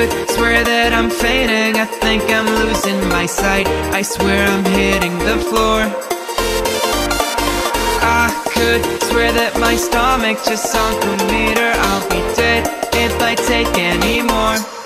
I swear that I'm fainting I think I'm losing my sight. I swear I'm hitting the floor. I could swear that my stomach just sunk a meter. I'll be dead if I take any more